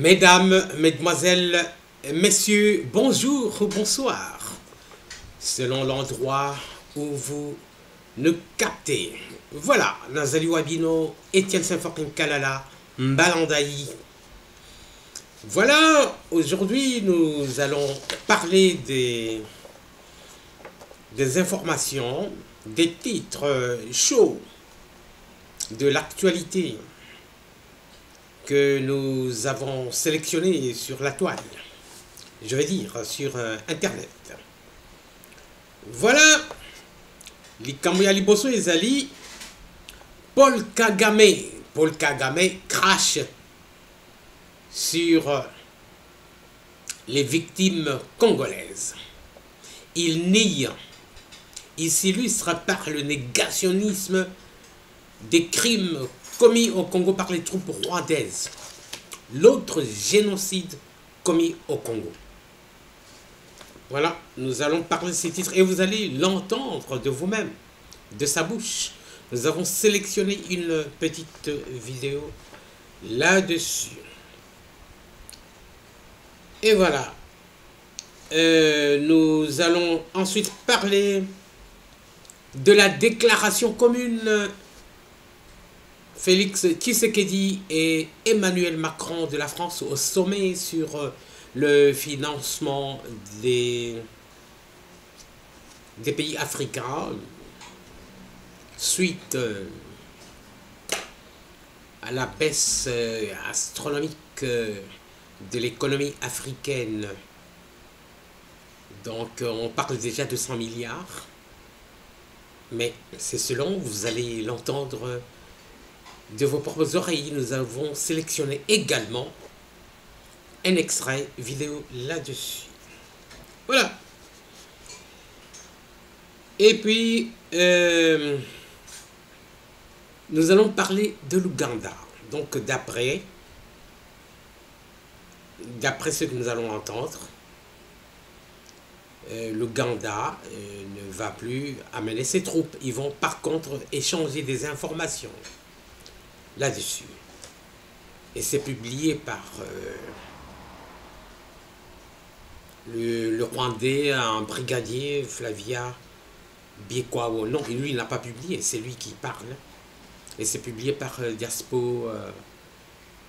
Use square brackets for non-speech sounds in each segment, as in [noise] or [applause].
Mesdames, Mesdemoiselles, Messieurs, bonjour ou bonsoir, selon l'endroit où vous nous captez. Voilà, Nazali Wabino, Étienne Saint-Fortin Kalala, Mbalandaï. Voilà, aujourd'hui nous allons parler des, des informations, des titres chauds de l'actualité que nous avons sélectionné sur la toile, je vais dire sur euh, Internet. Voilà, likambo liboso ezali Paul Kagame. Paul Kagame crache sur euh, les victimes congolaises. Il nie, il s'illustre par le négationnisme des crimes commis au Congo par les troupes rwandaises. L'autre génocide commis au Congo. Voilà, nous allons parler de ces titres et vous allez l'entendre de vous-même, de sa bouche. Nous avons sélectionné une petite vidéo là-dessus. Et voilà. Euh, nous allons ensuite parler de la déclaration commune Félix Tshisekedi et Emmanuel Macron de la France au sommet sur euh, le financement des, des pays africains suite euh, à la baisse euh, astronomique de l'économie africaine. Donc on parle déjà de 100 milliards, mais c'est selon, vous allez l'entendre de vos propres oreilles, nous avons sélectionné également un extrait vidéo là-dessus. Voilà. Et puis, euh, nous allons parler de l'Ouganda. Donc, d'après d'après ce que nous allons entendre, euh, l'Ouganda euh, ne va plus amener ses troupes. Ils vont par contre échanger des informations là-dessus. Et c'est publié par euh, le, Rwandais, un brigadier, Flavia Biekwao. Non, lui, il n'a pas publié, c'est lui qui parle. Et c'est publié par euh, Diaspo euh,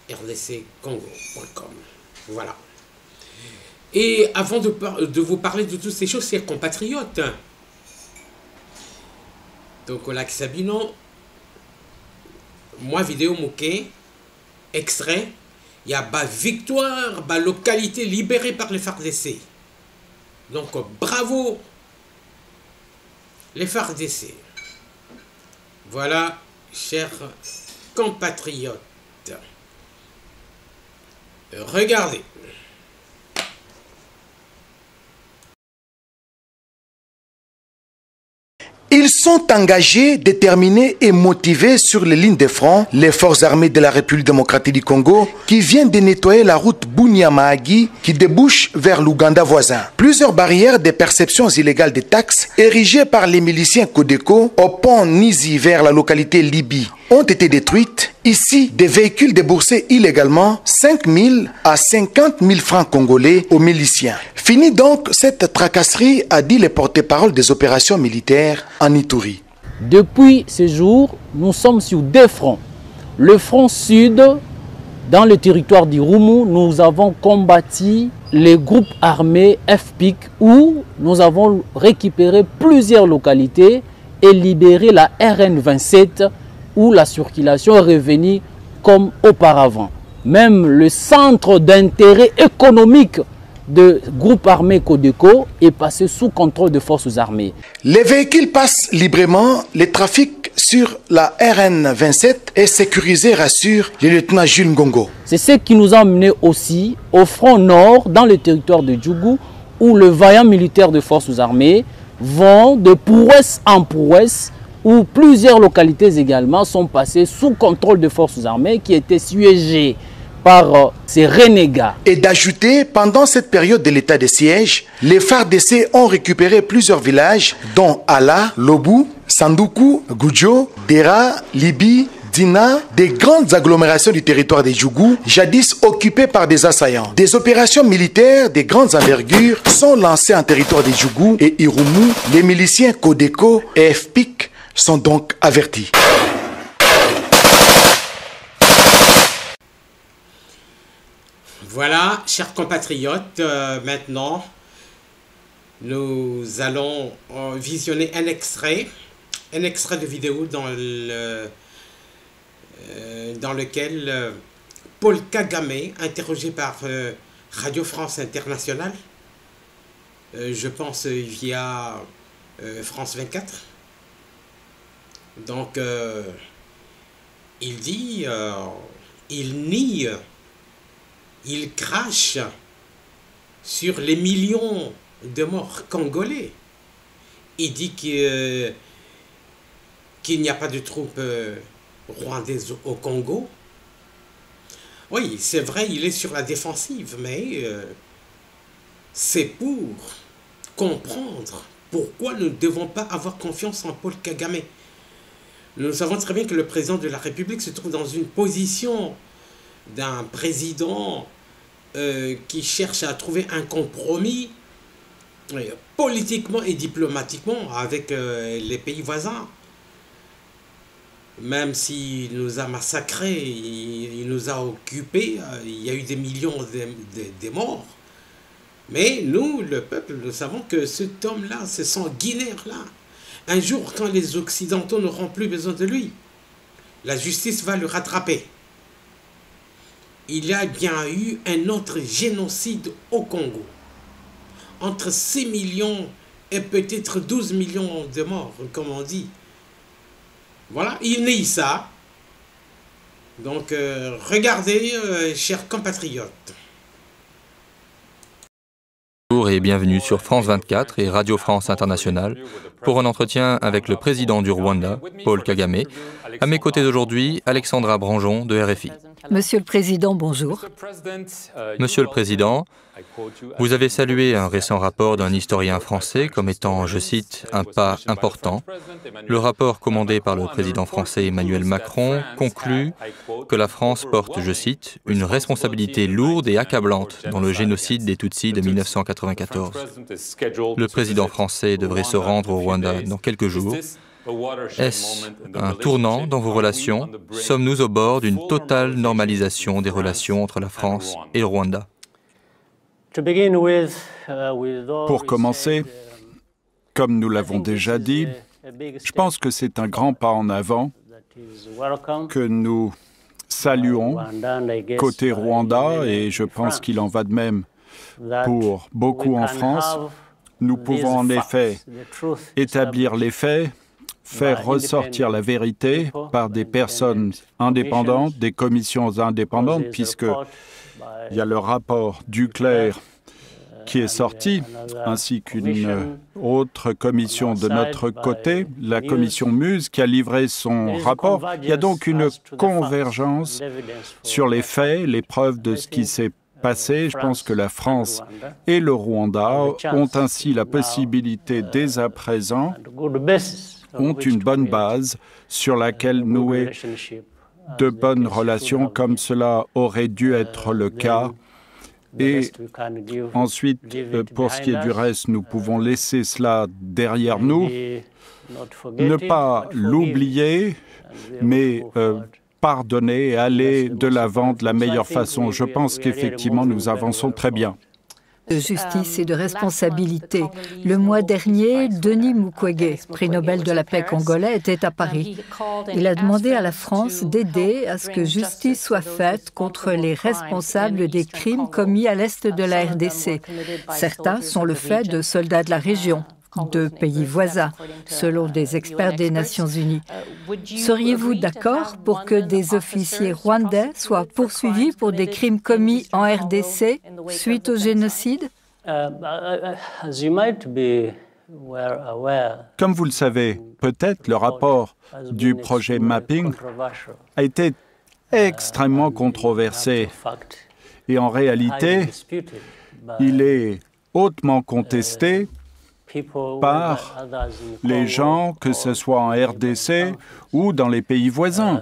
rdccongo.com. Voilà. Et avant de, de, vous parler de toutes ces choses, c'est compatriotes. Donc, Olak Sabino, moi vidéo moqué extrait il y a ba victoire ba localité libérée par les FARDC donc bravo les FARDC voilà chers compatriotes. Regardez Ils sont engagés, déterminés et motivés sur les lignes de front, les forces armées de la République démocratique du Congo, qui viennent de nettoyer la route Bunyamahagi qui débouche vers l'Ouganda voisin. Plusieurs barrières de perceptions illégales des taxes érigées par les miliciens Codeco au pont Nizi vers la localité Libye ont été détruites. Ici, des véhicules déboursés illégalement 5 000 à 50 000 francs congolais aux miliciens. Fini donc cette tracasserie, a dit le porte-parole des opérations militaires en Ituri. Depuis ce jour, nous sommes sur deux fronts. Le front sud, dans le territoire du Roumou, nous avons combattu les groupes armés FPIC où nous avons récupéré plusieurs localités et libéré la RN27 où la circulation est revenue comme auparavant. Même le centre d'intérêt économique de groupe armé Codeco est passé sous contrôle de forces armées. Les véhicules passent librement, le trafic sur la RN 27 est sécurisé, rassure le lieutenant Jules Ngongo. C'est ce qui nous a amené aussi au front nord, dans le territoire de Djougou, où le vaillant militaire de forces armées vont de prouesse en prouesse où plusieurs localités également sont passées sous contrôle de forces armées qui étaient siégées par euh, ces renégats. Et d'ajouter, pendant cette période de l'état de siège, les FARDC ont récupéré plusieurs villages, dont Ala, Lobu, Sanduku, Gujo, Dera, Libi, Dina, des grandes agglomérations du territoire des Djougou, jadis occupées par des assaillants. Des opérations militaires de grandes envergures sont lancées en territoire des Djougou et Irumu. Les miliciens Kodeko et FPIC sont donc avertis. Voilà, chers compatriotes, euh, maintenant, nous allons euh, visionner un extrait, un extrait de vidéo dans, le, euh, dans lequel Paul Kagame, interrogé par Radio France Internationale, je pense via France 24, donc il dit, il nie il crache sur les millions de morts congolais. Il dit qu'il n'y a pas de troupes euh, rwandaises au Congo. Oui, c'est vrai, il est sur la défensive, mais euh, c'est pour comprendre pourquoi nous ne devons pas avoir confiance en Paul Kagame. Nous savons très bien que le président de la République se trouve dans une position d'un président euh, qui cherche à trouver un compromis euh, politiquement et diplomatiquement avec euh, les pays voisins. Même s'il nous a massacrés, il, nous a occupés, il y a eu des millions de, de morts. Mais nous, le peuple, nous savons que cet homme-là, ce sanguinaire-là, un jour, quand les Occidentaux n'auront plus besoin de lui, la justice va le rattraper il y a bien eu un autre génocide au Congo. Entre 6 millions et peut-être 12 millions de morts, comme on dit. Voilà, il n'est ça. Donc, euh, regardez, euh, chers compatriotes. Bonjour et bienvenue sur France 24 et Radio France Internationale pour un entretien avec le président du Rwanda, Paul Kagame. À mes côtés d'aujourd'hui, Alexandra Branjon de RFI. Monsieur le Président, bonjour. Monsieur le Président, vous avez salué un récent rapport d'un historien français comme étant, je cite, un pas important. Le rapport commandé par le président français Emmanuel Macron conclut que la France porte, je cite, une responsabilité lourde et accablante dans le génocide des Tutsis de 1994. Le président français devrait se rendre au Rwanda dans quelques jours. Est-ce un tournant dans vos relations? Sommes-nous au bord d'une totale normalisation des relations entre la France et le Rwanda? Pour commencer, comme nous l'avons déjà dit, je pense que c'est un grand pas en avant que nous saluons côté Rwanda et je pense qu'il en va de même pour beaucoup en France. Nous pouvons en effet établir les faits faire ressortir la vérité par des personnes indépendantes, des commissions indépendantes, puisque il y a le rapport du clerc qui est sorti, ainsi qu'une autre commission de notre côté, la commission Muse, qui a livré son rapport. Il y a donc une convergence sur les faits, les preuves de ce qui s'est passé. Je pense que la France et le Rwanda ont ainsi la possibilité dès à présent ont une bonne base sur laquelle nouer de bonnes relations comme cela aurait dû être le cas. Et ensuite, euh, pour ce qui est du reste, nous pouvons laisser cela derrière nous, ne pas l'oublier, mais euh, pardonner et aller de l'avant de la meilleure façon. Je pense qu'effectivement, nous avançons très bien de justice et de responsabilité. Le mois dernier, Denis Mukwege, prix Nobel de la paix congolais, était à Paris. Il a demandé à la France d'aider à ce que justice soit faite contre les responsables des crimes commis à l'est de la RDC. Certains sont le fait de soldats de la région de pays voisins, selon des experts des Nations Unies. Seriez-vous d'accord pour que des officiers rwandais soient poursuivis pour des crimes commis en RDC suite au génocide? Comme vous le savez, peut-être le rapport du projet Mapping a été extrêmement controversé. Et en réalité, il est hautement contesté par les gens, que ce soit en RDC ou dans les pays voisins.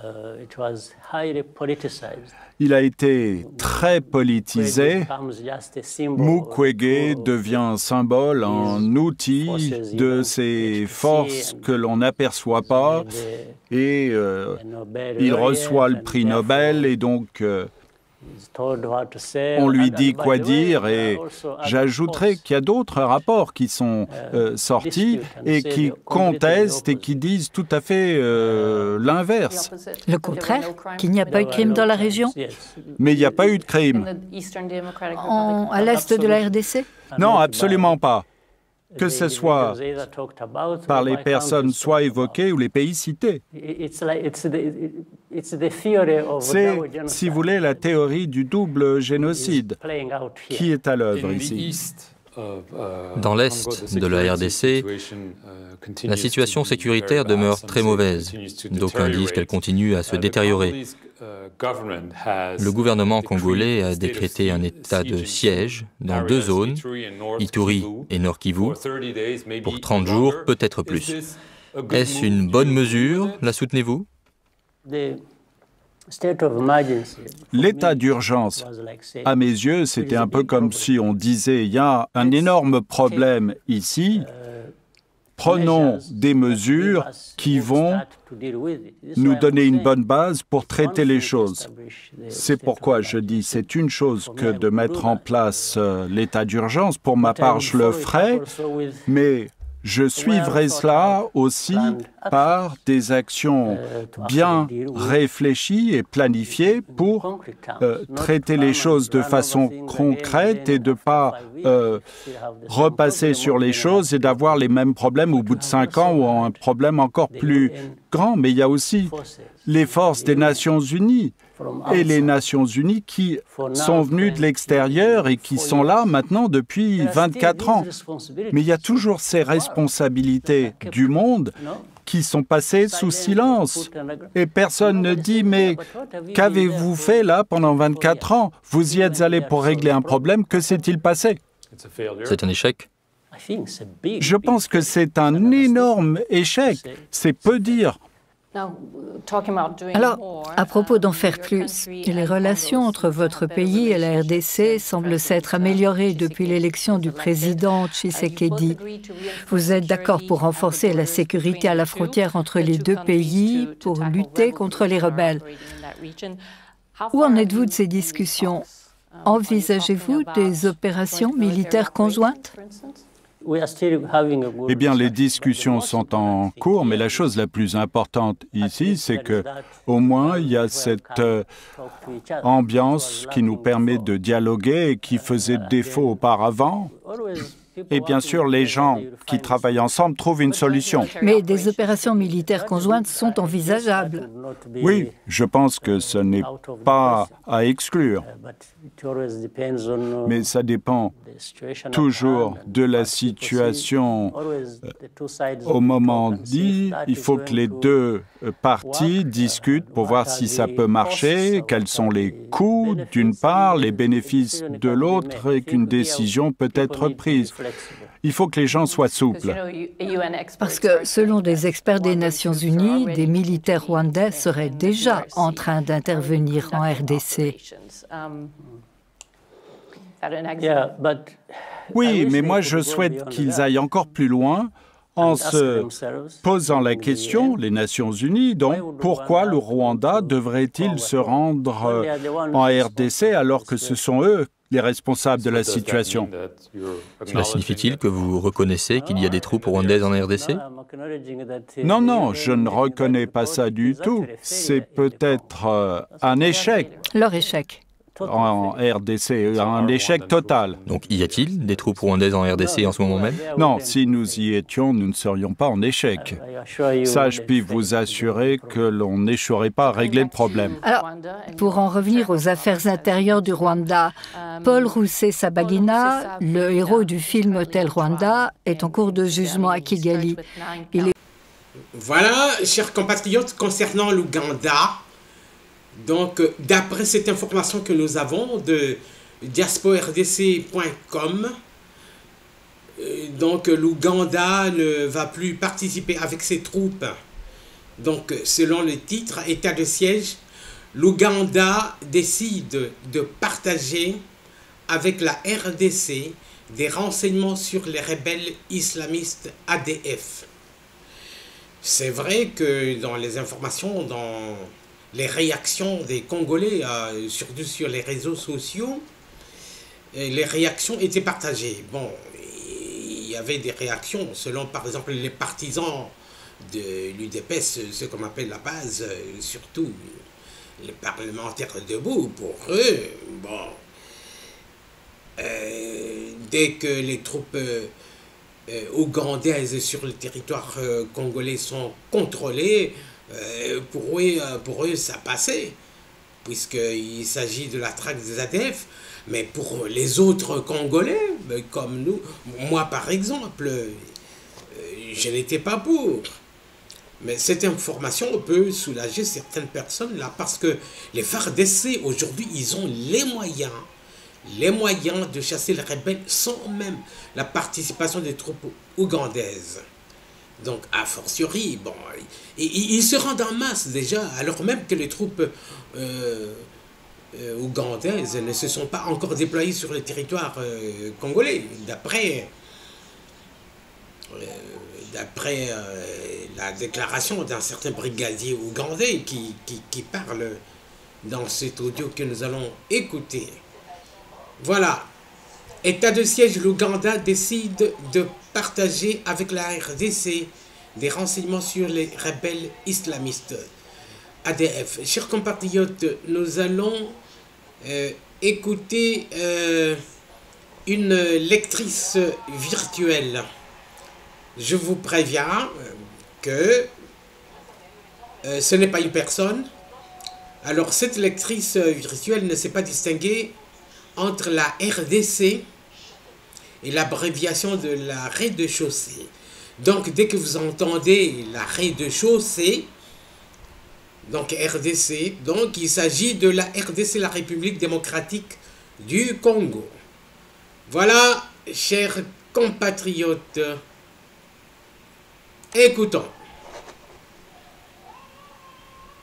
Il a été très politisé. Mukwege devient un symbole, un outil de ces forces que l'on n'aperçoit pas et euh, il reçoit le prix Nobel et donc euh, on lui dit quoi dire et j'ajouterai qu'il y a d'autres rapports qui sont euh, sortis et qui contestent et qui disent tout à fait euh, l'inverse. Le contraire, qu'il n'y a pas eu de crime dans la région Mais il n'y a pas eu de crime. à l'est de la RDC Non, absolument pas que ce soit par les personnes soit évoquées ou les pays cités. C'est, si vous voulez, la théorie du double génocide qui est à l'œuvre ici. Dans l'Est de la RDC, la situation sécuritaire demeure très mauvaise. D'aucuns disent qu'elle continue à se détériorer. Le gouvernement congolais a décrété un état de siège dans deux zones, Ituri et Nord Kivu, pour 30 jours, peut-être plus. Est-ce une bonne mesure? La soutenez-vous? L'état d'urgence, à mes yeux, c'était un peu comme si on disait, il y a un énorme problème ici, prenons des mesures qui vont nous donner une bonne base pour traiter les choses. C'est pourquoi je dis c'est une chose que de mettre en place euh, l'état d'urgence. Pour ma part, je le ferai, mais je suivrai cela aussi par des actions bien réfléchies et planifiées pour euh, traiter les choses de façon concrète et de ne pas euh, repasser sur les choses et d'avoir les mêmes problèmes au bout de cinq ans ou un problème encore plus grand. Mais il y a aussi les forces des Nations Unies et les Nations Unies qui sont venues de l'extérieur et qui sont là maintenant depuis 24 ans. Mais il y a toujours ces responsabilités du monde qui sont passées sous silence. Et personne ne dit, mais qu'avez-vous fait là pendant 24 ans? Vous y êtes allé pour régler un problème, que s'est-il passé? C'est un échec Je pense que c'est un énorme échec. C'est peu dire. Alors, à propos d'en faire plus, les relations entre votre pays et la RDC semblent s'être améliorées depuis l'élection du président Tshisekedi. Vous êtes d'accord pour renforcer la sécurité à la frontière entre les deux pays pour lutter contre les rebelles. Où en êtes-vous de ces discussions? Envisagez-vous des opérations militaires conjointes? Eh bien, les discussions sont en cours, mais la chose la plus importante ici, c'est que au moins il y a cette euh, ambiance qui nous permet de dialoguer et qui faisait défaut auparavant. Et bien sûr, les gens qui travaillent ensemble trouvent une solution. Mais des opérations militaires conjointes sont envisageables. Oui, je pense que ce n'est pas à exclure. Mais ça dépend toujours de la situation au moment dit. Il faut que les deux parties discutent pour voir si ça peut marcher, quels sont les coûts d'une part, les bénéfices de l'autre et qu'une décision peut être prise. Il faut que les gens soient souples. Parce que selon des experts des Nations Unies, des militaires rwandais seraient déjà en train d'intervenir en RDC. Oui, mais moi je souhaite qu'ils aillent encore plus loin en se posant la question, les Nations Unies, donc, pourquoi le Rwanda devrait-il se rendre en RDC alors que ce sont eux les responsables de la situation. Cela signifie-t-il que vous reconnaissez qu'il y a des troupes rwandaises en RDC Non, non, je ne reconnais pas ça du tout. C'est peut-être euh, un échec. Leur échec en RDC, un échec total. Donc y a-t-il des troupes rwandaises en RDC en ce moment même? Non, si nous y étions, nous ne serions pas en échec. Ça, je puis vous assurer que l'on n'échouerait pas à régler le problème. Alors, pour en revenir aux affaires intérieures du Rwanda, Paul Roussé Sabagina, le héros du film Hôtel Rwanda, est en cours de jugement à Kigali. Voilà, chers compatriotes, concernant l'Ouganda, donc, d'après cette information que nous avons de diaspora-rdc.com, donc l'Ouganda ne va plus participer avec ses troupes. Donc selon le titre, état de siège, l'Ouganda décide de partager avec la RDC des renseignements sur les rebelles islamistes ADF. C'est vrai que dans les informations, dans les réactions des Congolais, euh, surtout sur les réseaux sociaux, les réactions étaient partagées. Bon, il y avait des réactions selon par exemple les partisans de l'UDPS, ce qu'on appelle la base, surtout les parlementaires debout, pour eux, bon, euh, dès que les troupes euh, euh, ougandaises sur le territoire congolais sont contrôlées, pour, eux, pour eux, ça passait, puisqu'il s'agit de la traque des ADF. Mais pour les autres Congolais, comme nous, moi par exemple, je n'étais pas pour. Mais cette information peut soulager certaines personnes là, parce que les FARDC, aujourd'hui, ils ont les moyens les moyens de chasser les rebelles sans même la participation des troupes ougandaises. Donc, a fortiori, bon, ils, se rendent en masse déjà, alors même que les troupes euh, euh, ougandaises ne se sont pas encore déployées sur le territoire euh, congolais, d'après la déclaration d'un certain brigadier ougandais qui, qui parle dans cet audio que nous allons écouter. Voilà. État de siège, l'Ouganda décide de partager avec la RDC des renseignements sur les rebelles islamistes ADF. Chers compatriotes, nous allons euh, écouter euh, une lectrice virtuelle. Je vous préviens que euh, ce n'est pas une personne. Alors cette lectrice virtuelle ne s'est pas distinguée entre la RDC et l'abréviation de la rez-de-chaussée. Donc, dès que vous entendez la rez-de-chaussée, donc RDC, donc il s'agit de la RDC, la République démocratique du Congo. Voilà, chers compatriotes, écoutons.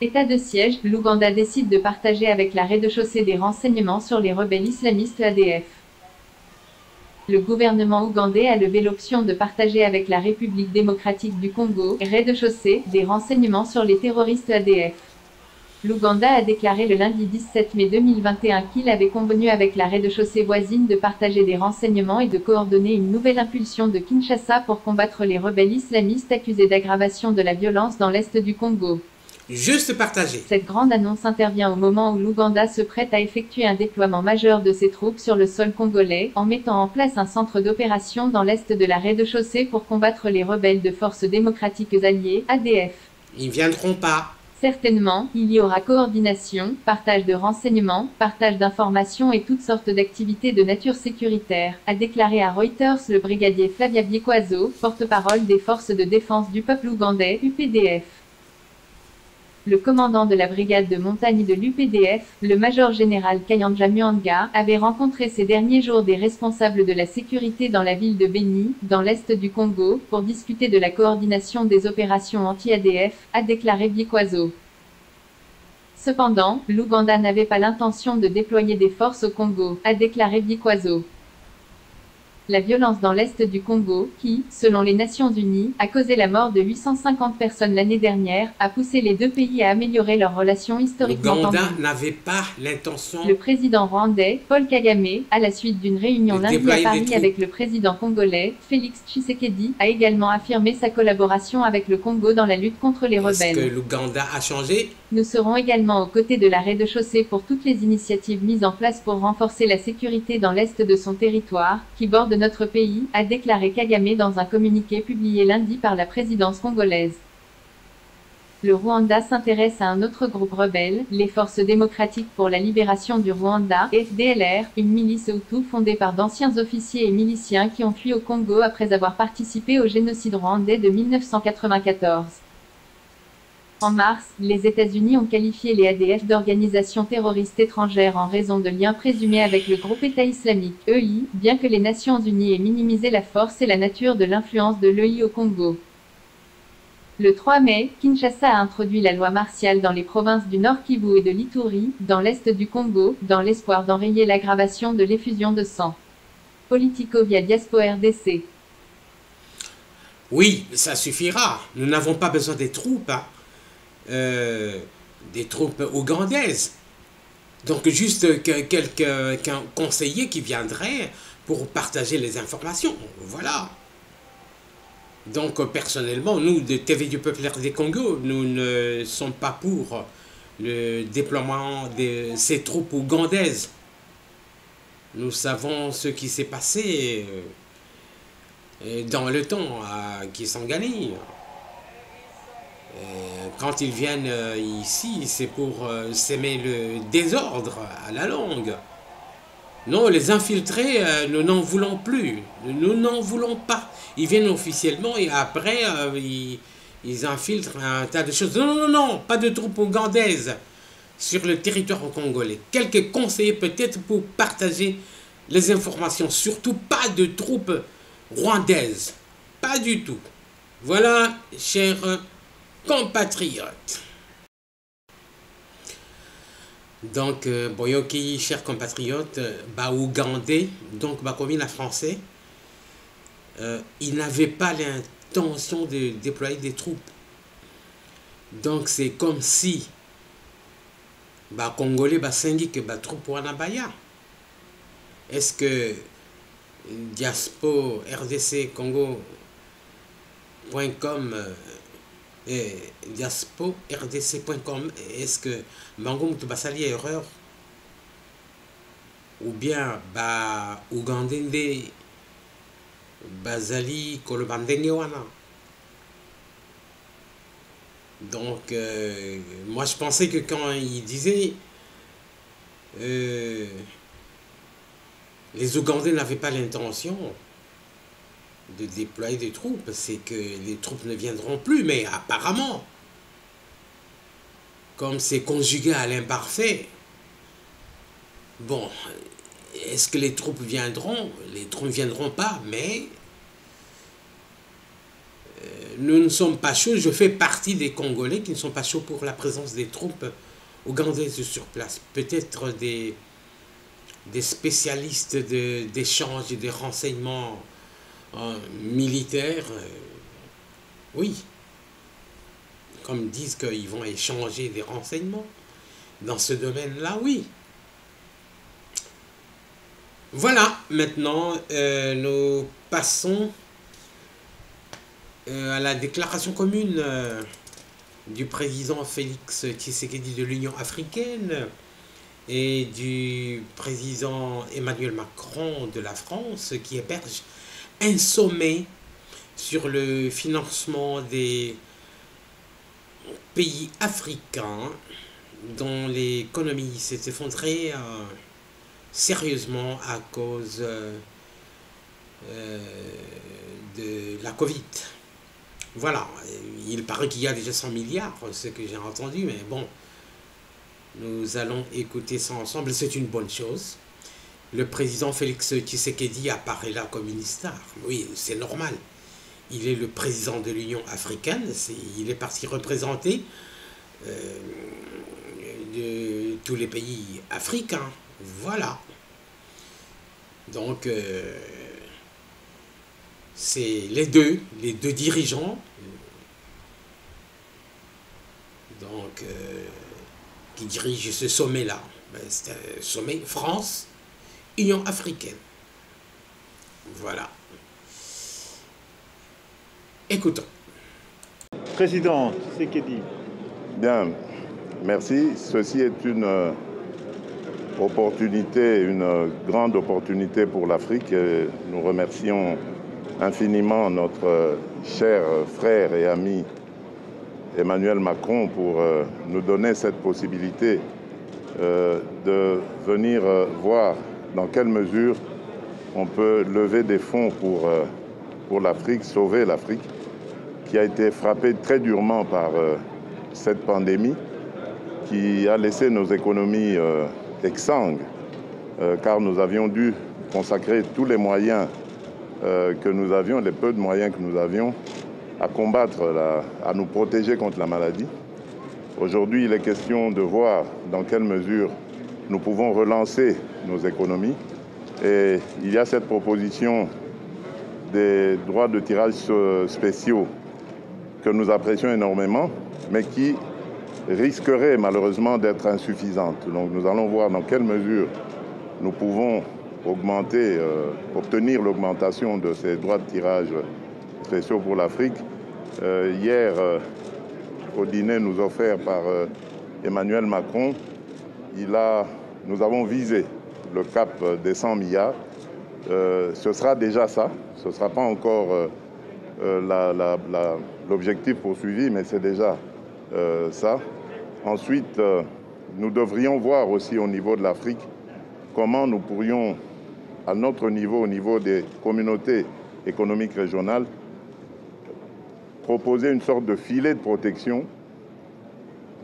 État de siège, l'Ouganda décide de partager avec la rez-de-chaussée des renseignements sur les rebelles islamistes ADF. Le gouvernement ougandais a levé l'option de partager avec la République démocratique du Congo, rez-de-chaussée, des renseignements sur les terroristes ADF. L'Ouganda a déclaré le lundi 17 mai 2021 qu'il avait convenu avec la rez-de-chaussée voisine de partager des renseignements et de coordonner une nouvelle impulsion de Kinshasa pour combattre les rebelles islamistes accusés d'aggravation de la violence dans l'est du Congo. Juste partager. Cette grande annonce intervient au moment où l'Ouganda se prête à effectuer un déploiement majeur de ses troupes sur le sol congolais, en mettant en place un centre d'opération dans l'est de la rez-de-chaussée pour combattre les rebelles de forces démocratiques alliées, ADF. Ils viendront pas. Certainement, il y aura coordination, partage de renseignements, partage d'informations et toutes sortes d'activités de nature sécuritaire, a déclaré à Reuters le brigadier Flavia Biekwazo, porte-parole des forces de défense du peuple ougandais, UPDF le commandant de la brigade de montagne de l'UPDF, le major général Kayanja Muanga, avait rencontré ces derniers jours des responsables de la sécurité dans la ville de Beni, dans l'est du Congo, pour discuter de la coordination des opérations anti-ADF, a déclaré Biekwazo. Cependant, l'Ouganda n'avait pas l'intention de déployer des forces au Congo, a déclaré Biekwazo la violence dans l'est du Congo, qui, selon les Nations Unies, a causé la mort de 850 personnes l'année dernière, a poussé les deux pays à améliorer leurs relations historiquement L'Ouganda n'avait pas l'intention. Le président rwandais, Paul Kagame, à la suite d'une réunion lundi à Paris avec le président congolais, Félix Tshisekedi, a également affirmé sa collaboration avec le Congo dans la lutte contre les rebelles. Est-ce que l'Ouganda a changé? Nous serons également aux côtés de la rez-de-chaussée pour toutes les initiatives mises en place pour renforcer la sécurité dans l'est de son territoire, qui borde notre pays, a déclaré Kagame dans un communiqué publié lundi par la présidence congolaise. Le Rwanda s'intéresse à un autre groupe rebelle, les Forces démocratiques pour la libération du Rwanda, FDLR, une milice Hutu fondée par d'anciens officiers et miliciens qui ont fui au Congo après avoir participé au génocide rwandais de 1994. En mars, les États-Unis ont qualifié les ADF d'organisations terroristes étrangères en raison de liens présumés avec le groupe État islamique, EI, bien que les Nations unies aient minimisé la force et la nature de l'influence de l'EI au Congo. Le 3 mai, Kinshasa a introduit la loi martiale dans les provinces du Nord Kivu et de l'Ituri, dans l'est du Congo, dans l'espoir d'enrayer l'aggravation de l'effusion de sang. Politico via Diaspo RDC. Oui, ça suffira. Nous n'avons pas besoin des troupes. Hein. Euh, des troupes ougandaises. Donc juste quelques conseillers qui viendraient pour partager les informations. Voilà. Donc personnellement, nous, de TV du Peuple des Congo, nous ne sommes pas pour le déploiement de ces troupes ougandaises. Nous savons ce qui s'est passé euh, dans le temps à Kisangani. Euh, quand ils viennent euh, ici, c'est pour euh, s'aimer le désordre à la longue. Non, les infiltrés, nous n'en voulons plus. Nous n'en voulons pas. Ils viennent officiellement et après, ils, ils, infiltrent un tas de choses. Non, non, non, pas de troupes ougandaises sur le territoire congolais. Quelques conseillers peut-être pour partager les informations. Surtout pas de troupes rwandaises. Pas du tout. Voilà, chers compatriotes. Donc, euh, Boyoki, chers compatriotes, euh, bah, Ougandais, donc bah, comme il a français, euh, il n'avait pas l'intention de déployer des troupes. Donc, c'est comme si bah, Congolais bah, que bah, troupes pour Anabaya. Est-ce que Diaspo, RDC, Congo.com diaspo-rdc.com, est-ce que Mango Mutubasali a erreur? Ou bien, ba Ugandende, Bazali, Kolobandende wana Donc, euh, moi je pensais que quand il disait euh, les Ougandais n'avaient pas l'intention de déployer des troupes, c'est que les troupes ne viendront plus, mais apparemment, comme c'est conjugué à l'imparfait, bon, est-ce que les troupes viendront? Les troupes ne viendront pas, mais euh, nous ne sommes pas chauds. Je fais partie des Congolais qui ne sont pas chauds pour la présence des troupes ougandaises sur place. Peut-être des, des spécialistes d'échange et de renseignements militaire, euh, oui. Comme disent qu'ils vont échanger des renseignements. Dans ce domaine-là, oui. Voilà, maintenant, euh, nous passons euh, à la déclaration commune du président Félix Tshisekedi de l'Union africaine et du président Emmanuel Macron de la France qui héberge un sommet sur le financement des pays africains dont l'économie s'est effondrée euh, sérieusement à cause euh, de la Covid. Voilà, il paraît qu'il y a déjà 100 milliards, ce que j'ai entendu, mais bon, nous allons écouter ça ensemble, c'est une bonne chose le président Félix Tshisekedi apparaît là comme une star. Oui, c'est normal. Il est le président de l'Union africaine, il est parti représenter euh, de tous les pays africains. Voilà. Donc, euh, c'est les deux, les deux dirigeants, donc, euh, qui dirigent ce sommet-là. Ben, c'est un sommet France Union africaine. Voilà. Écoutons. Président dit Bien, merci. Ceci est une euh, opportunité, une grande opportunité pour l'Afrique. Nous remercions infiniment notre euh, cher frère et ami Emmanuel Macron pour euh, nous donner cette possibilité de venir voir dans quelle mesure on peut lever des fonds pour, euh, l'Afrique, sauver l'Afrique, qui a été frappée très durement par euh, cette pandémie qui a laissé nos économies exsangues, car nous avions dû consacrer tous les moyens que nous avions, les peu de moyens que nous avions, à combattre, à nous protéger contre la maladie. Aujourd'hui, il est question de voir dans quelle mesure nous pouvons relancer nos économies. Et il y a cette proposition des droits de tirage spéciaux que nous apprécions énormément, mais qui risquerait malheureusement d'être insuffisante. Donc nous allons voir dans quelle mesure nous pouvons augmenter, euh, obtenir l'augmentation de ces droits de tirage spéciaux pour l'Afrique. Euh, hier, euh, au dîner nous offert par Emmanuel Macron, nous avons visé le cap des 100 milliards. ce sera déjà ça, ce ne sera pas encore l'objectif poursuivi, mais c'est déjà ça. Ensuite, nous devrions voir aussi au niveau de l'Afrique comment nous pourrions, à notre niveau, au niveau des communautés économiques régionales, proposer une sorte de filet de protection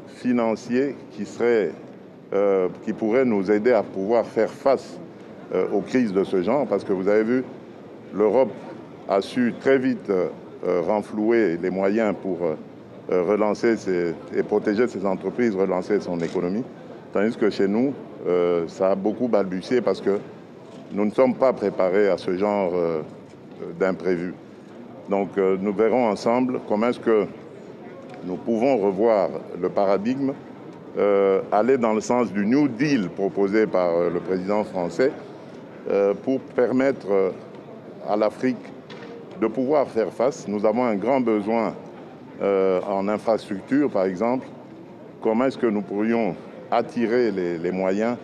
financier qui, serait, euh, qui pourrait nous aider à pouvoir faire face euh, aux crises de ce genre, parce que vous avez vu, l'Europe a su très vite euh, renflouer les moyens pour relancer et protéger ses entreprises, relancer son économie, tandis que chez nous, ça a beaucoup balbutié parce que nous ne sommes pas préparés à ce genre d'imprévu. Donc nous verrons ensemble comment est-ce que nous pouvons revoir le paradigme, euh, aller dans le sens du New Deal proposé par euh, le président français pour permettre à l'Afrique de pouvoir faire face. Nous avons un grand besoin en infrastructure, par exemple. Comment est-ce que nous pourrions attirer les, moyens,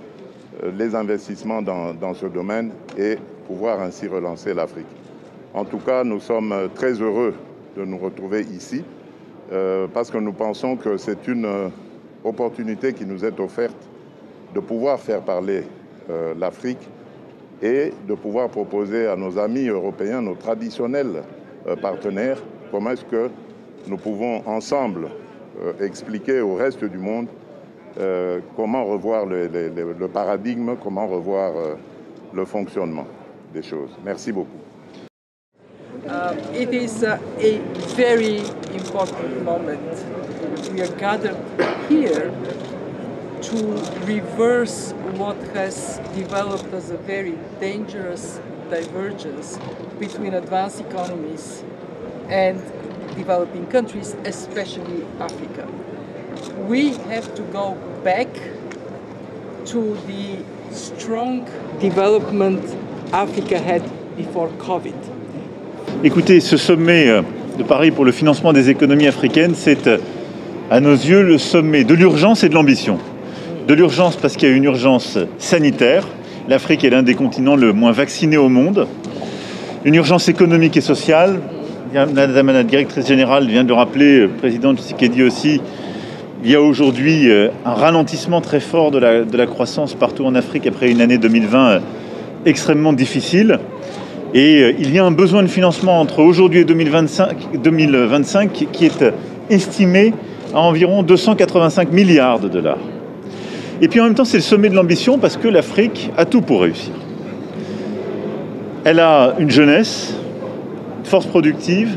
les investissements dans ce domaine et pouvoir ainsi relancer l'Afrique? En tout cas, nous sommes très heureux de nous retrouver ici euh, parce que nous pensons que c'est une euh, qui nous est offerte de pouvoir faire parler euh, l'Afrique et de pouvoir proposer à nos amis européens, nos traditionnels partenaires, comment est-ce que nous pouvons ensemble expliquer au reste du monde comment revoir le paradigme, comment revoir le fonctionnement des choses. Merci beaucoup. Very important. We are gathered here to reverse what has developed as a very dangerous divergence between advanced economies and developing countries, especially Africa. We have to go back to the strong development Africa had before COVID. Écoutez, ce sommet euh, de Paris pour le financement des économies africaines, c'est euh, à nos yeux le sommet de l'urgence et de l'ambition. De l'urgence parce qu'il y a une urgence sanitaire. L'Afrique est l'un des continents le moins vaccinés au monde. Une urgence économique et sociale. Madame la directrice générale vient de le rappeler, le euh, président Tshisekedi aussi. Il y a aujourd'hui un ralentissement très fort de la, de la croissance partout en Afrique après une année 2020 extrêmement difficile. Et euh, il y a un besoin de financement entre aujourd'hui et 2025, 2025 qui est euh, estimé à environ 285 milliards de dollars. Et puis en même temps, c'est le sommet de l'ambition parce que l'Afrique a tout pour réussir. Elle a une jeunesse, une force productive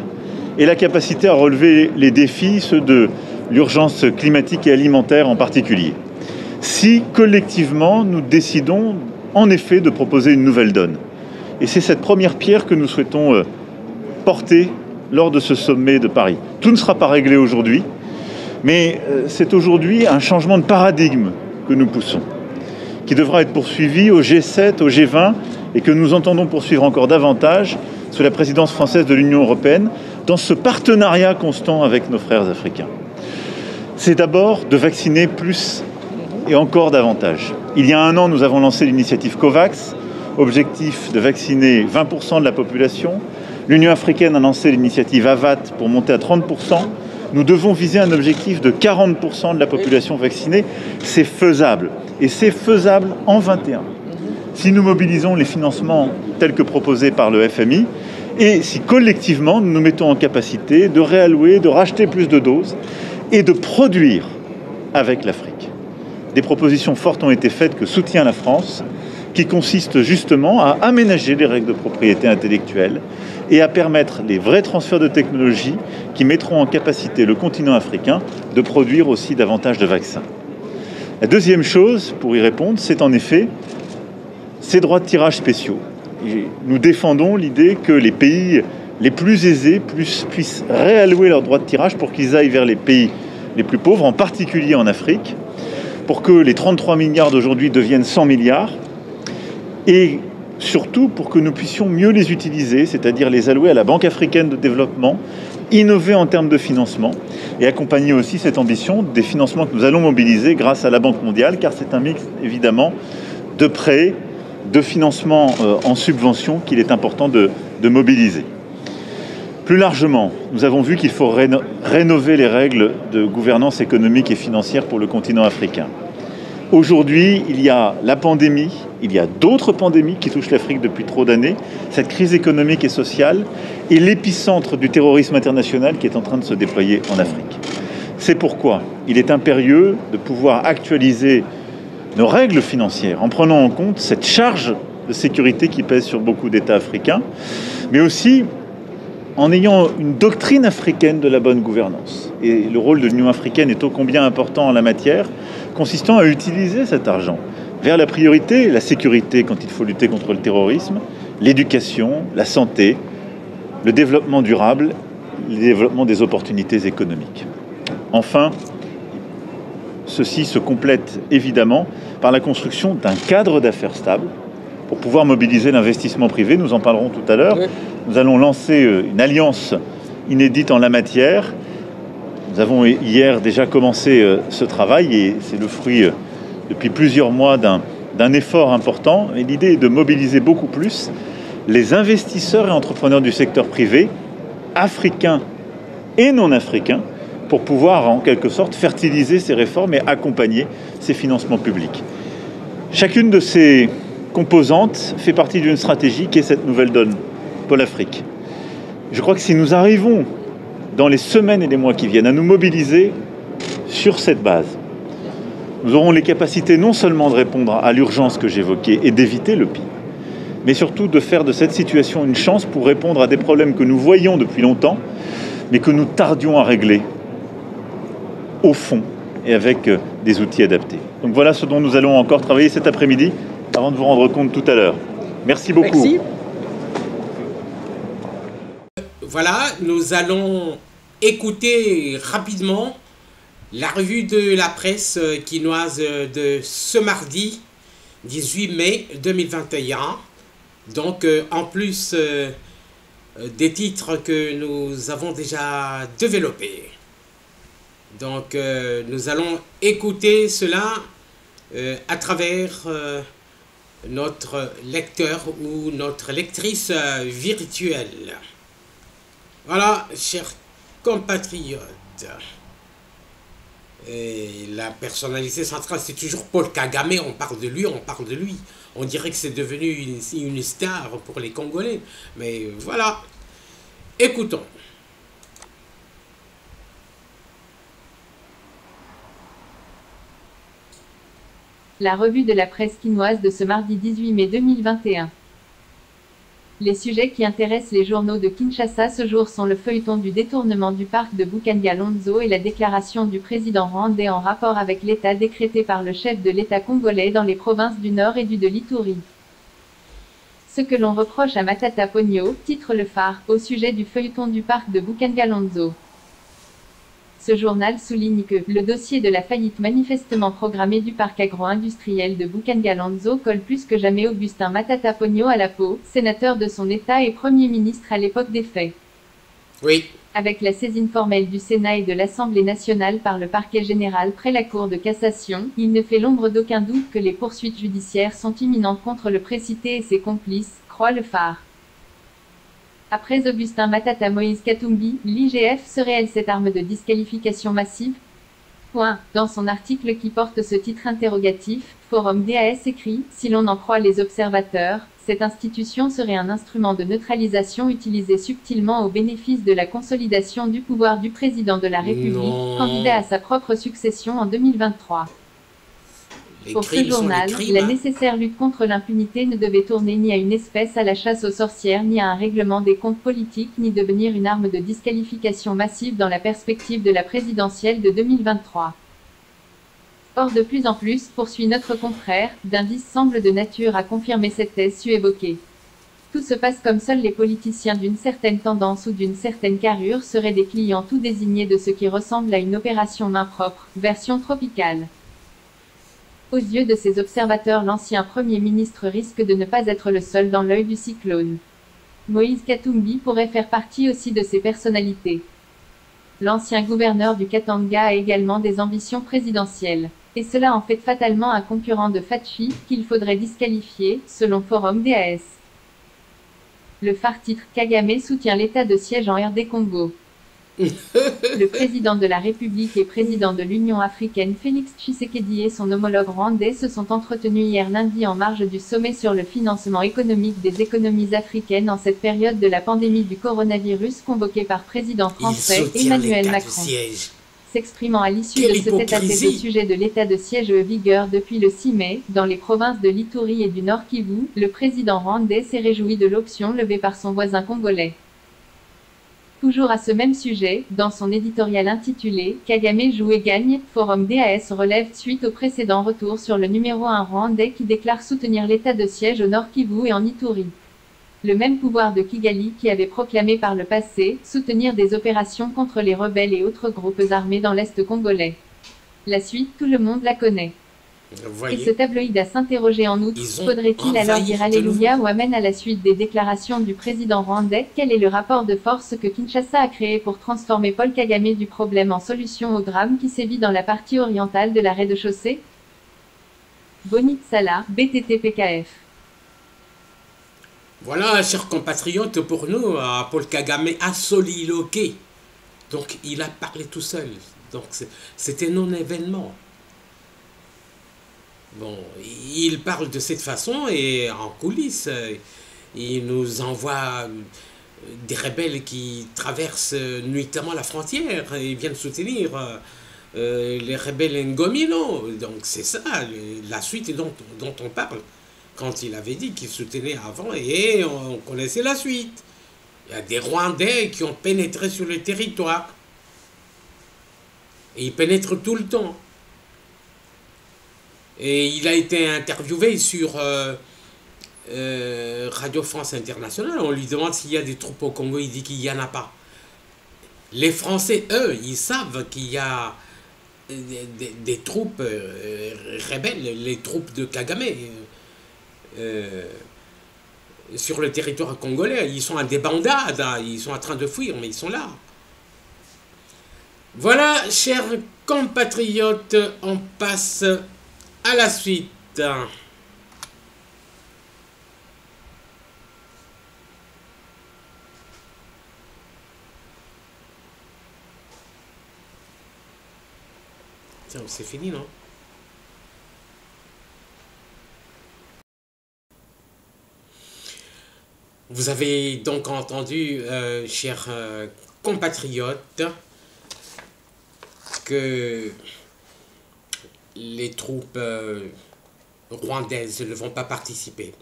et la capacité à relever les défis, ceux de l'urgence climatique et alimentaire en particulier. Si collectivement nous décidons en effet de proposer une nouvelle donne. Et c'est cette première pierre que nous souhaitons euh, porter lors de ce sommet de Paris. Tout ne sera pas réglé aujourd'hui, mais euh, c'est aujourd'hui un changement de paradigme que nous poussons, qui devra être poursuivi au G7, au G20, et que nous entendons poursuivre encore davantage sous la présidence française de l'Union européenne, dans ce partenariat constant avec nos frères africains. C'est d'abord de vacciner plus et encore davantage. Il y a un an, nous avons lancé l'initiative COVAX, objectif de vacciner 20% de la population. L'Union africaine a lancé l'initiative AVAT pour monter à 30%. Nous devons viser un objectif de 40% de la population vaccinée. C'est faisable. Et c'est faisable en 21. Si nous mobilisons les financements tels que proposés par le FMI, et si collectivement nous nous mettons en capacité de réallouer, de racheter plus de doses et de produire avec l'Afrique. Des propositions fortes ont été faites que soutient la France, qui consistent justement à aménager les règles de propriété intellectuelle et à permettre les vrais transferts de technologies qui mettront en capacité le continent africain de produire aussi davantage de vaccins. La deuxième chose, pour y répondre, c'est en effet ces droits de tirage spéciaux. nous défendons l'idée que les pays les plus aisés puissent réallouer leurs droits de tirage pour qu'ils aillent vers les pays les plus pauvres, en particulier en Afrique, pour que les 33 milliards d'aujourd'hui deviennent 100 milliards, et surtout pour que nous puissions mieux les utiliser, c'est-à-dire les allouer à la Banque africaine de développement, innover en termes de financement et accompagner aussi cette ambition des financements que nous allons mobiliser grâce à la Banque mondiale, car c'est un mix évidemment de prêts, de financement euh, en subvention qu'il est important de, mobiliser. Plus largement, nous avons vu qu'il faut rénover les règles de gouvernance économique et financière pour le continent africain. Aujourd'hui, il y a la pandémie, il y a d'autres pandémies qui touchent l'Afrique depuis trop d'années, cette crise économique et sociale et l'épicentre du terrorisme international qui est en train de se déployer en Afrique. C'est pourquoi il est impérieux de pouvoir actualiser nos règles financières en prenant en compte cette charge de sécurité qui pèse sur beaucoup d'États africains, mais aussi en ayant une doctrine africaine de la bonne gouvernance. Et le rôle de l'Union africaine est ô combien important en la matière, consistant à utiliser cet argent vers la priorité, la sécurité quand il faut lutter contre le terrorisme, l'éducation, la santé, le développement durable, le développement des opportunités économiques. Enfin, ceci se complète évidemment par la construction d'un cadre d'affaires stable pour pouvoir mobiliser l'investissement privé. Nous en parlerons tout à l'heure. Nous allons lancer euh, une alliance inédite en la matière nous avons hier déjà commencé euh, ce travail et c'est le fruit euh, depuis plusieurs mois d'un effort important. Et l'idée est de mobiliser beaucoup plus les investisseurs et entrepreneurs du secteur privé, africains et non africains, pour pouvoir en quelque sorte fertiliser ces réformes et accompagner ces financements publics. Chacune de ces composantes fait partie d'une stratégie qui est cette nouvelle donne pour l'Afrique. Je crois que si nous arrivons dans les semaines et les mois qui viennent, à nous mobiliser sur cette base. Nous aurons les capacités non seulement de répondre à l'urgence que j'évoquais et d'éviter le pire, mais surtout de faire de cette situation une chance pour répondre à des problèmes que nous voyons depuis longtemps, mais que nous tardions à régler au fond et avec euh, des outils adaptés. Donc voilà ce dont nous allons encore travailler cet après-midi avant de vous rendre compte tout à l'heure. Merci beaucoup. Voilà, nous allons écouter rapidement la revue de la presse quinoise de ce mardi 18 mai 2021. Donc, euh, en plus euh, des titres que nous avons déjà développés. Donc, euh, nous allons écouter cela à travers notre lecteur ou notre lectrice virtuelle. Voilà, chers compatriotes. Et la personnalité centrale, c'est toujours Paul Kagame. On parle de lui, on parle de lui. On dirait que c'est devenu une, une star pour les Congolais. Mais voilà. Écoutons. La revue de la presse quinoise de ce mardi 18 mai 2021. Les sujets qui intéressent les journaux de Kinshasa ce jour sont le feuilleton du détournement du parc de Bukanga-Lonzo et la déclaration du président Rwandais en rapport avec l'état décrété par le chef de l'État congolais dans les provinces du Nord et du de l'Ituri. Ce que l'on reproche à Matata Pogno, titre le phare, au sujet du feuilleton du parc de Bukanga-Lonzo. Ce journal souligne que le dossier de la faillite manifestement programmée du parc agro-industriel de Bukangalanzo colle plus que jamais Augustin Matata Pogno à la peau, sénateur de son État et Premier ministre à l'époque des faits. Oui. Avec la saisine formelle du Sénat et de l'Assemblée nationale par le parquet général près la Cour de cassation, il ne fait l'ombre d'aucun doute que les poursuites judiciaires sont imminentes contre le précité et ses complices, croit le phare. Après Augustin Matata Moïse Katumbi, l'IGF serait-elle cette arme de disqualification massive Point. Dans son article qui porte ce titre interrogatif, Forum DAS écrit, si l'on en croit les observateurs, cette institution serait un instrument de neutralisation utilisé subtilement au bénéfice de la consolidation du pouvoir du président de la République, Non. candidat à sa propre succession en 2023. Pour ce journal, la nécessaire lutte contre l'impunité ne devait tourner ni à une espèce à la chasse aux sorcières, ni à un règlement des comptes politiques, ni devenir une arme de disqualification massive dans la perspective de la présidentielle de 2023. Or de plus en plus, poursuit notre confrère, d'indices semblent de nature à confirmer cette thèse su évoquée. Tout se passe comme seuls les politiciens d'une certaine tendance ou d'une certaine carrure seraient des clients tout désignés de ce qui ressemble à une opération main propre, version tropicale. Aux yeux de ces observateurs, l'ancien Premier ministre risque de ne pas être le seul dans l'œil du cyclone. Moïse Katumbi pourrait faire partie aussi de ces personnalités. L'ancien gouverneur du Katanga a également des ambitions présidentielles. Et cela en fait fatalement un concurrent de Fatchi, qu'il faudrait disqualifier, selon Forum DAS. Le phare titre Kagame soutient l'état de siège en RD Congo. Le président de la République et président de l'Union africaine Félix Tshisekedi et son homologue rwandais se sont entretenus hier lundi en marge du sommet sur le financement économique des économies africaines en cette période de la pandémie du coronavirus convoquée par président Il français Emmanuel Macron. S'exprimant à l'issue de ce tête-à-tête au sujet de l'état de siège vigueur depuis le 6 mai, dans les provinces de l'Ituri et du Nord Kivu, le président rwandais s'est réjoui de l'option levée par son voisin congolais. Toujours à ce même sujet, dans son éditorial intitulé Kagame joue et gagne, Forum DAS relève suite au précédent retour sur le numéro 1 rwandais qui déclare soutenir l'état de siège au Nord Kivu et en Ituri. Le même pouvoir de Kigali qui avait proclamé par le passé soutenir des opérations contre les rebelles et autres groupes armés dans l'Est congolais. La suite, tout le monde la connaît. Et ce tabloïd a s'interrogé en ont faudrait-il alors dire Alléluia ou Amen à la suite des déclarations du président rwandais? Quel est le rapport de force que Kinshasa a créé pour transformer Paul Kagame du problème en solution au drame qui sévit dans la partie orientale de la rez-de-chaussée Bonit Salah, BTT-PKF. Voilà, chers compatriotes, pour nous, euh, Paul Kagame a soliloqué. Donc, il a parlé tout seul. Donc, c'était non-événement. Bon, il parle de cette façon et en coulisses, euh, il nous envoie euh, des rebelles qui traversent euh, nuitamment la frontière et viennent soutenir les rebelles Ngomino. Donc, c'est ça, la suite dont, dont on parle quand il avait dit qu'il soutenait avant et on connaissait la suite. Il y a des Rwandais qui ont pénétré sur le territoire. Et ils pénètrent tout le temps. Et il a été interviewé sur euh, euh, Radio France Internationale. On lui demande s'il y a des troupes au Congo. Il dit qu'il n'y en a pas. Les Français, eux, ils savent qu'il y a des, des- troupes euh, rebelles, les troupes de Kagame. euh, sur le territoire congolais. Ils sont à des bandades, hein, ils sont en train de fuir, mais ils sont là. Voilà, chers compatriotes, on passe à la suite. Tiens, c'est fini, non? Vous avez donc entendu, euh, chers euh, compatriotes, que les troupes euh, rwandaises ne vont pas participer.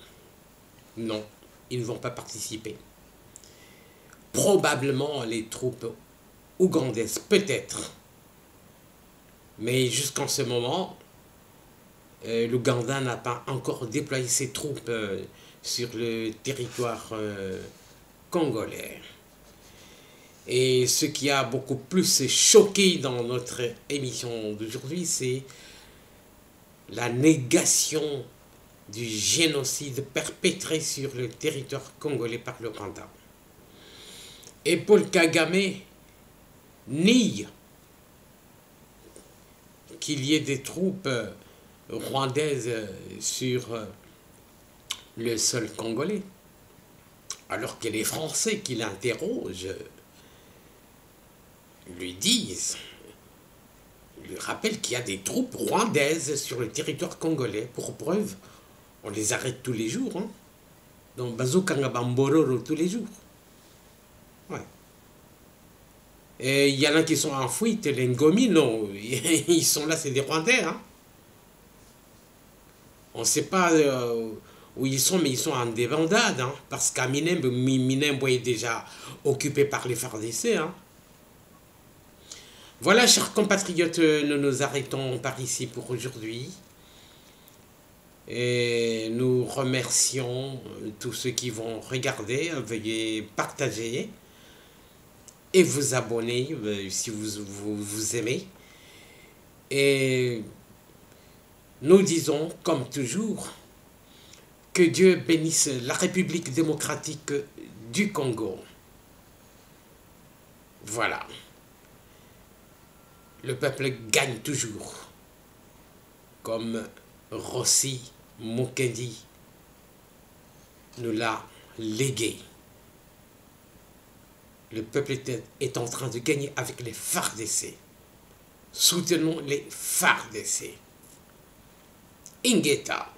Non, ils ne vont pas participer. Probablement les troupes ougandaises, peut-être. Mais jusqu'en ce moment, euh, l'Ouganda n'a pas encore déployé ses troupes euh, sur le territoire congolais. Et ce qui a beaucoup plus choqué dans notre émission d'aujourd'hui, c'est la négation du génocide perpétré sur le territoire congolais par le Rwanda. Et Paul Kagame nie qu'il y ait des troupes euh, rwandaises euh, sur euh, le sol congolais, alors que les Français qui l'interrogent lui disent, lui rappelle qu'il y a des troupes rwandaises sur le territoire congolais. Pour preuve, on les arrête tous les jours. Hein. Donc, Bazokangabambororo tous les jours. Ouais. Et il y en a qui sont en fuite, les Ngomi, non. [laughs] Ils sont là, c'est des Rwandais. Hein. On ne sait pas euh, où ils sont, mais ils sont en débandade. Hein, parce qu'à Minembo est déjà occupé par les FARDC. Hein. Voilà, chers compatriotes, nous nous arrêtons par ici pour aujourd'hui. Et nous remercions tous ceux qui vont regarder. Veuillez partager et vous abonner euh, si vous, vous aimez. Et nous disons, comme toujours, que Dieu bénisse la République démocratique du Congo. Voilà. Le peuple gagne toujours. Comme Rossi Mukendi nous l'a légué. Le peuple est en train de gagner avec les FARDC. Soutenons les FARDC. Ingeta.